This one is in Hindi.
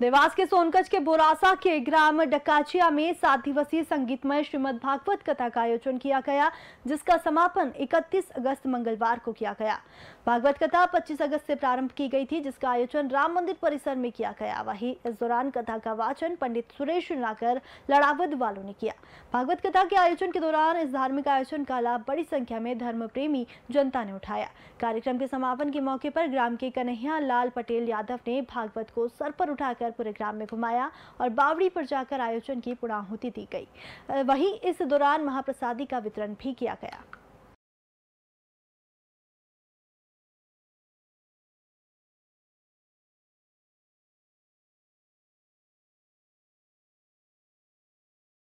देवास के सोनकच के बोरासा के ग्राम डकाचिया में सात दिवसीय संगीतमय श्रीमद भागवत कथा का आयोजन किया गया, जिसका समापन 31 अगस्त मंगलवार को किया गया। भागवत कथा 25 अगस्त से प्रारंभ की गई थी, जिसका आयोजन राम मंदिर परिसर में किया गया। वहीं इस दौरान कथा का वाचन पंडित सुरेश नागर लड़ावद वालों ने किया। भागवत कथा के आयोजन के दौरान इस धार्मिक आयोजन का लाभ बड़ी संख्या में धर्म प्रेमी जनता ने उठाया। कार्यक्रम के समापन के मौके पर ग्राम के कन्हैया लाल पटेल यादव ने भागवत को सर पर उठाकर पूरे ग्राम में घुमाया और बावड़ी पर जाकर आयोजन की पुणाहुति दी गई। वहीं इस दौरान महाप्रसादी का वितरण भी किया गया।